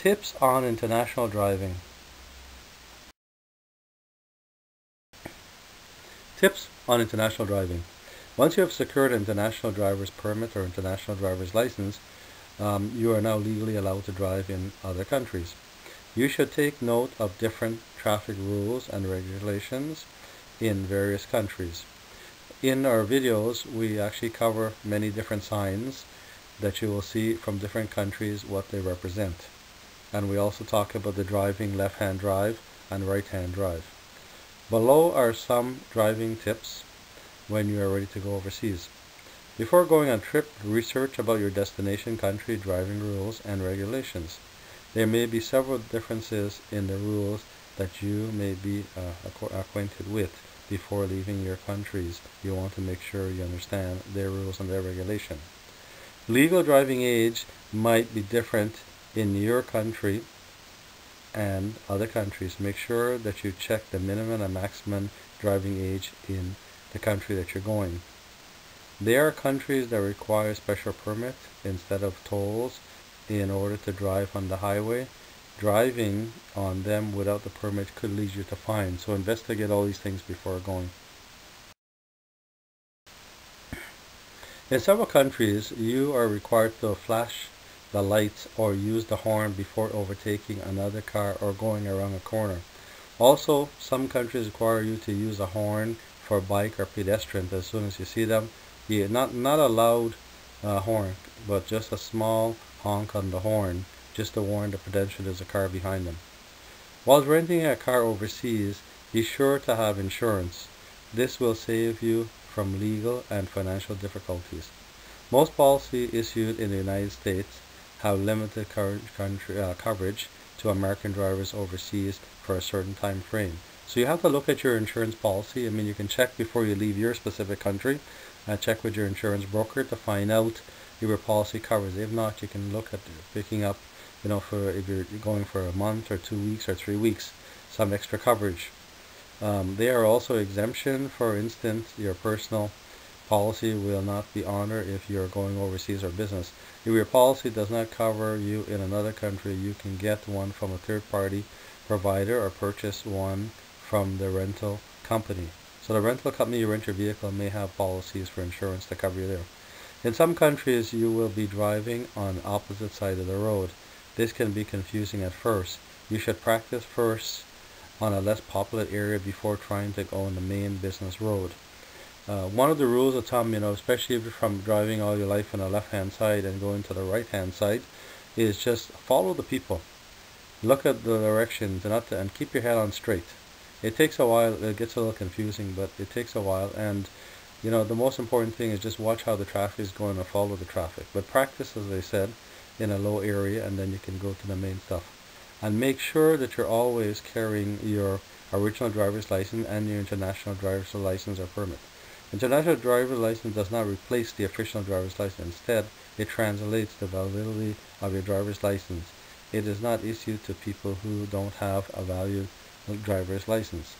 Tips on international driving. Tips on international driving. Once you have secured an international driver's permit or international driver's license, um, you are now legally allowed to drive in other countries. You should take note of different traffic rules and regulations in various countries. In our videos, we actually cover many different signs that you will see from different countries what they represent. And we also talk about the driving left-hand drive and right-hand drive. Below are some driving tips when you are ready to go overseas. Before going on trip, research about your destination country driving rules and regulations. There may be several differences in the rules that you may be uh, acquainted with before leaving your countries. You want to make sure you understand their rules and their regulation. Legal driving age might be different in your country and other countries. Make sure that you check the minimum and maximum driving age in the country that you're going. There are countries that require special permit instead of tolls in order to drive on the highway. Driving on them without the permit could lead you to fines, so investigate all these things before going. In several countries, you are required to flash the lights or use the horn before overtaking another car or going around a corner. Also, some countries require you to use a horn for bike or pedestrians as soon as you see them. Yeah, not not a loud uh, horn, but just a small honk on the horn just to warn the pedestrian there's a car behind them. While renting a car overseas, be sure to have insurance. This will save you from legal and financial difficulties. Most policies issued in the United States have limited country, uh, coverage to American drivers overseas for a certain time frame. So you have to look at your insurance policy. I mean, you can check before you leave your specific country. Uh, check with your insurance broker to find out if your policy covers. If not, you can look at picking up, you know, for if you're going for a month or two weeks or three weeks, some extra coverage. Um, they are also exemption. For instance, your personal policy will not be honored if you're going overseas or business. If your policy does not cover you in another country, you can get one from a third party provider or purchase one from the rental company. So the rental company you rent your vehicle may have policies for insurance to cover you there. In some countries, you will be driving on opposite side of the road. This can be confusing at first. You should practice first on a less populated area before trying to go on the main business road. Uh, one of the rules of thumb, you know, especially if you're from driving all your life on the left-hand side and going to the right-hand side, is just follow the people. Look at the directions and, to, and keep your head on straight. It takes a while. It gets a little confusing, but it takes a while. And you know, the most important thing is just watch how the traffic is going and follow the traffic. But practice, as I said, in a low area, and then you can go to the main stuff. And make sure that you're always carrying your original driver's license and your international driver's license or permit. International driver's license does not replace the official driver's license. Instead, it translates the validity of your driver's license. It is not issued to people who don't have a valid driver's license.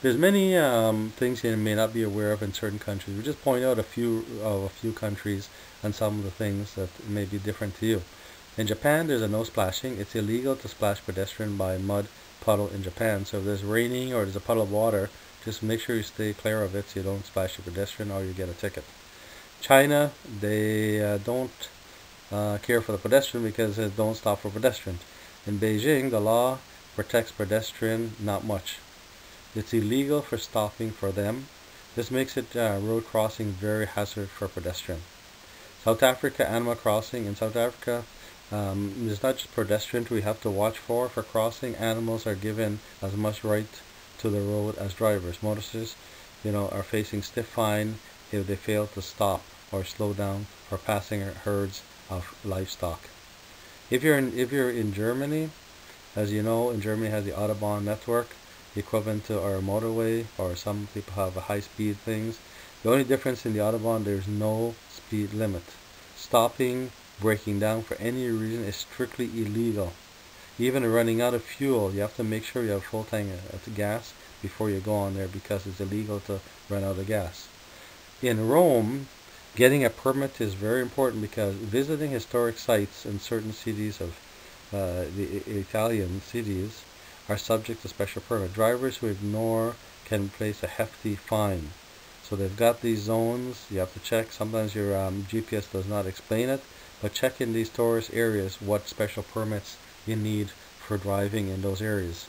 There's many um, things you may not be aware of in certain countries. We just point out a few of a few countries and some of the things that may be different to you. In Japan, there's a no splashing. It's illegal to splash pedestrian by mud puddle in Japan. So if there's raining or there's a puddle of water, just make sure you stay clear of it so you don't splash a pedestrian or you get a ticket. China, they uh, don't uh, care for the pedestrian because it don't stop for pedestrians. In Beijing, the law protects pedestrian not much. It's illegal for stopping for them. This makes it uh, road crossing very hazardous for pedestrian. South Africa Animal Crossing. In South Africa, um, it's not just pedestrians we have to watch for. For crossing, animals are given as much right to the road as drivers. Motorists, you know, are facing stiff fine if they fail to stop or slow down for passing herds of livestock. If you're in if you're in Germany, as you know, in Germany has the Autobahn network, equivalent to our motorway, or some people have high speed things. The only difference in the Autobahn, there's no speed limit. Stopping, breaking down for any reason is strictly illegal. Even running out of fuel, you have to make sure you have full tank of gas before you go on there because it's illegal to run out of gas. In Rome, Getting a permit is very important because visiting historic sites in certain cities of uh, the Italian cities are subject to special permit. Drivers who ignore can place a hefty fine. So they've got these zones. You have to check. Sometimes your um, GPS does not explain it, but check in these tourist areas what special permits you need for driving in those areas.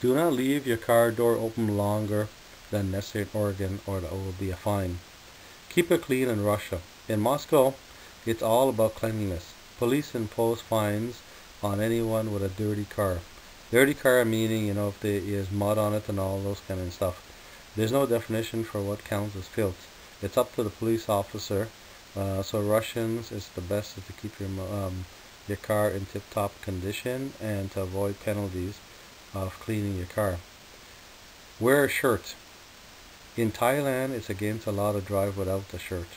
Do not leave your car door open longer than necessary in Oregon or there will be a fine. Keep it clean in Russia. In Moscow, it's all about cleanliness. Police impose fines on anyone with a dirty car. Dirty car meaning, you know, if there is mud on it and all those kind of stuff. There's no definition for what counts as filth. It's up to the police officer. Uh, so Russians, it's the best to keep your um, your car in tip-top condition and to avoid penalties of cleaning your car. Wear a shirt. In Thailand, it's against law to drive without the shirt.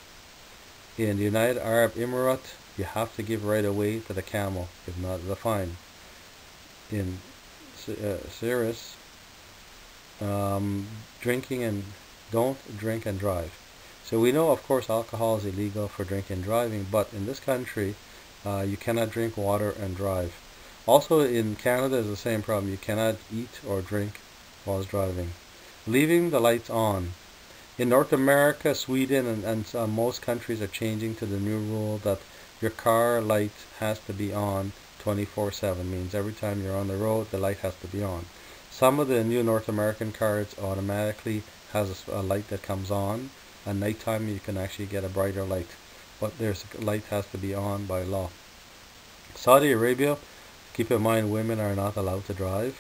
In the United Arab Emirates, you have to give right away to the camel, if not the fine. In uh, um, drinking and don't drink and drive. So we know, of course, alcohol is illegal for drinking and driving, but in this country, uh, you cannot drink water and drive. Also in Canada is the same problem. You cannot eat or drink while driving. Leaving the lights on. In North America, Sweden, and, and uh, most countries are changing to the new rule that your car light has to be on 24-7. Means every time you're on the road, the light has to be on. Some of the new North American cars automatically has a, a light that comes on. At nighttime, you can actually get a brighter light. But there's light has to be on by law. Saudi Arabia, Keep in mind women are not allowed to drive.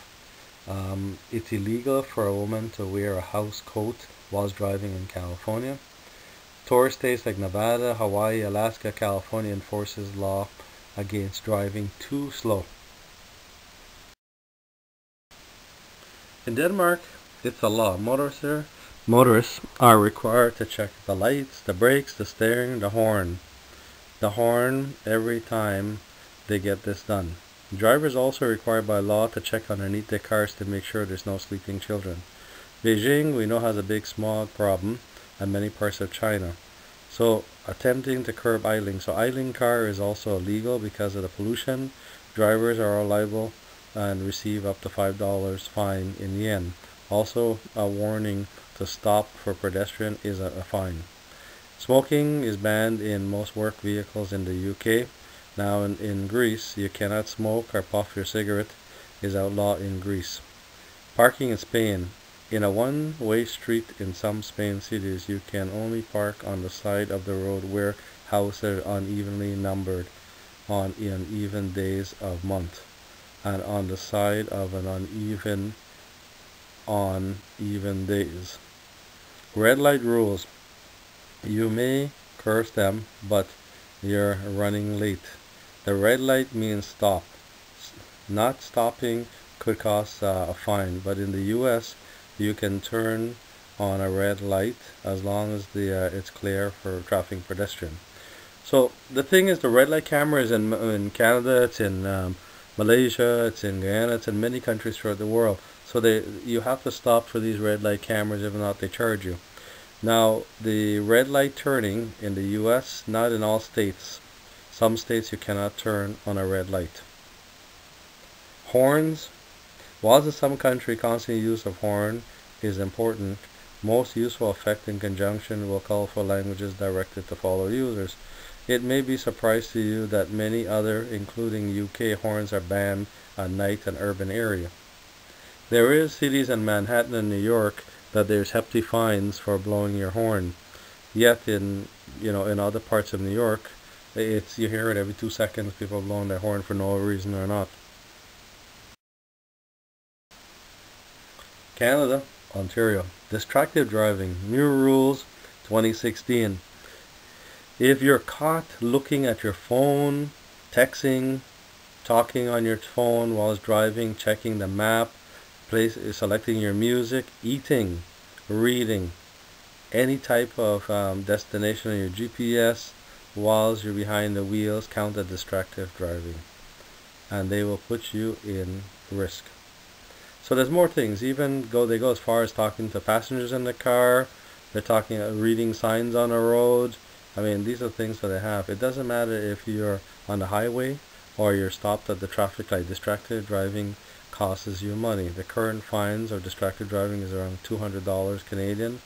Um, it's illegal for a woman to wear a house coat whilst driving in California. Tourist states like Nevada, Hawaii, Alaska, California enforces law against driving too slow. In Denmark, it's a law. Motorists, motorists are required to check the lights, the brakes, the steering, the horn. The horn every time they get this done. Drivers also required by law to check underneath their cars to make sure there's no sleeping children. Beijing, we know, has a big smog problem and many parts of China. So attempting to curb idling. So idling car is also illegal because of the pollution. Drivers are all liable and receive up to $5 fine in yen. Also a warning to stop for pedestrian is a, fine. Smoking is banned in most work vehicles in the UK. Now in, in Greece, you cannot smoke or puff your cigarette is outlawed in Greece. Parking in Spain. In a one-way street in some Spain cities, you can only park on the side of the road where houses are unevenly numbered on uneven days of month and on the side of an uneven on even days. Red light rules. You may curse them, but you're running late. The red light means stop. Not stopping could cause uh, a fine, but in the U.S. you can turn on a red light as long as the uh, it's clear for traffic pedestrian. So the thing is, the red light camera is in in Canada, it's in um, Malaysia, it's in Guyana, it's in many countries throughout the world. So they you have to stop for these red light cameras, if not they charge you. Now the red light turning in the U.S. not in all states. Some states you cannot turn on a red light. Horns. While in some country constant use of horn is important, most useful effect in conjunction with for languages directed to follow users. It may be surprise to you that many other, including UK horns, are banned at night in urban area. There is cities in Manhattan and New York that there's hefty fines for blowing your horn. Yet in you know in other parts of New York, it's you hear it every two seconds. People blowing their horn for no reason or not. Canada, Ontario, distracted driving. New rules, 2016. If you're caught looking at your phone, texting, talking on your phone while driving, checking the map, place, selecting your music, eating, reading, any type of um, destination on your GPS, whilst you're behind the wheels count as distracted driving and they will put you in risk so there's more things even go they go as far as talking to passengers in the car They're talking uh, reading signs on a road. I mean, these are things that they have. It doesn't matter if you're on the highway or you're stopped at the traffic light. Distracted driving costs you money. The current fines of distracted driving is around $200 Canadian.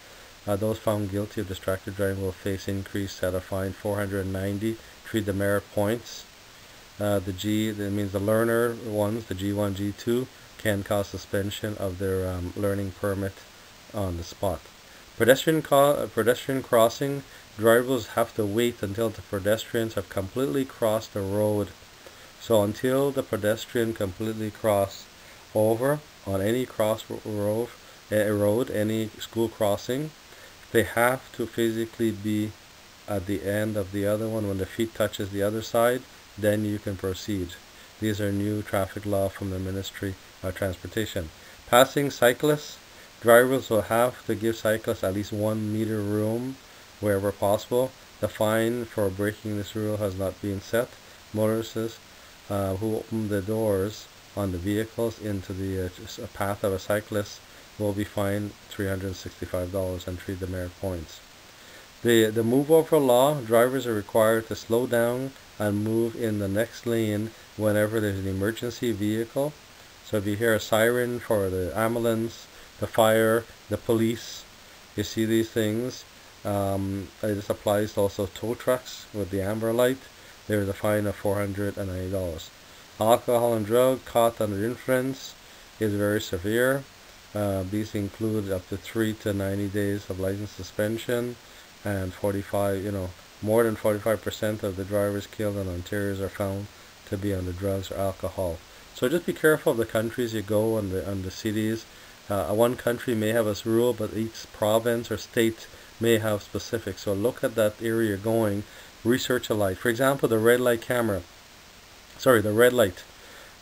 Uh, those found guilty of distracted driving will face increase at a fine 490 treat the demerit points. Uh, the G, that means the learner ones, the G1, G2, can cause suspension of their um, learning permit on the spot. Pedestrian, pedestrian crossing, drivers have to wait until the pedestrians have completely crossed the road. So until the pedestrian completely cross over on any cross road, a road, any school crossing, they have to physically be at the end of the other one when the feet touches the other side, then you can proceed. These are new traffic law from the Ministry of Transportation. Passing cyclists, Drivers will have to give cyclists at least one meter room wherever possible. The fine for breaking this rule has not been set. Motorists uh, who open the doors on the vehicles into the uh, path of a cyclist will be fined $365 and three demerit points. The, the move over law, drivers are required to slow down and move in the next lane whenever there's an emergency vehicle. So if you hear a siren for the ambulance, the fire, the police. You see these things. Um, this applies also tow trucks with the amber light. There is a fine of $490. Alcohol and drug caught under influence is very severe. Uh, these include up to 3 to 90 days of license suspension and 45, you know, more than 45% of the drivers killed in Ontario are found to be under drugs or alcohol. So just be careful of the countries you go and the, and the cities uh, one country may have a rule, but each province or state may have specific. So look at that area you're going, research a light. For example, the red light camera. Sorry, the red light.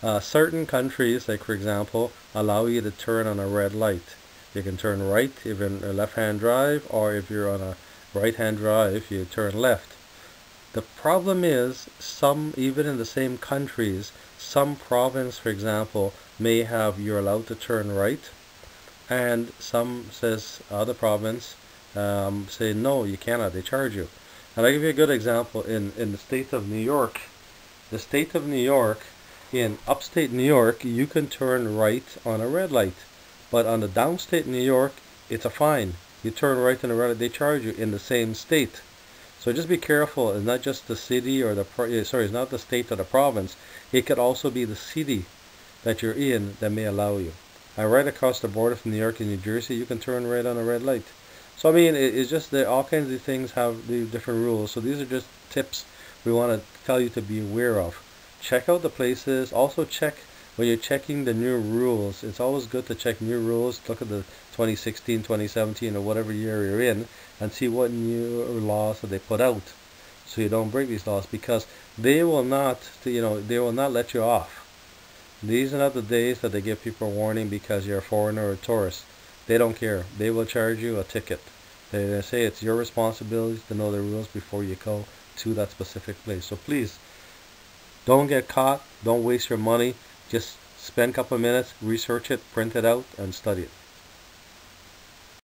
Uh, certain countries, like for example, allow you to turn on a red light. You can turn right if you're a left-hand drive, or if you're on a right-hand drive, you turn left. The problem is, some, even in the same countries, some province, for example, may have you're allowed to turn right, and some says other province um, say no you cannot they charge you and I'll give you a good example in in the state of New York the state of New York in upstate New York you can turn right on a red light but on the downstate New York it's a fine you turn right on a red light they charge you in the same state so just be careful it's not just the city or the eh, sorry it's not the state or the province it could also be the city that you're in that may allow you uh, right across the border from New York and New Jersey, you can turn right on a red light. So I mean, it's just that all kinds of things have the different rules. So these are just tips we want to tell you to be aware of. Check out the places. Also check when you're checking the new rules. It's always good to check new rules. Look at the 2016, 2017, or whatever year you're in, and see what new laws that they put out, so you don't break these laws because they will not, you know, they will not let you off these are not the days that they give people a warning because you're a foreigner or a tourist. They don't care. They will charge you a ticket. They, they say it's your responsibility to know the rules before you go to that specific place. So please, don't get caught. Don't waste your money. Just spend a couple of minutes, research it, print it out, and study it.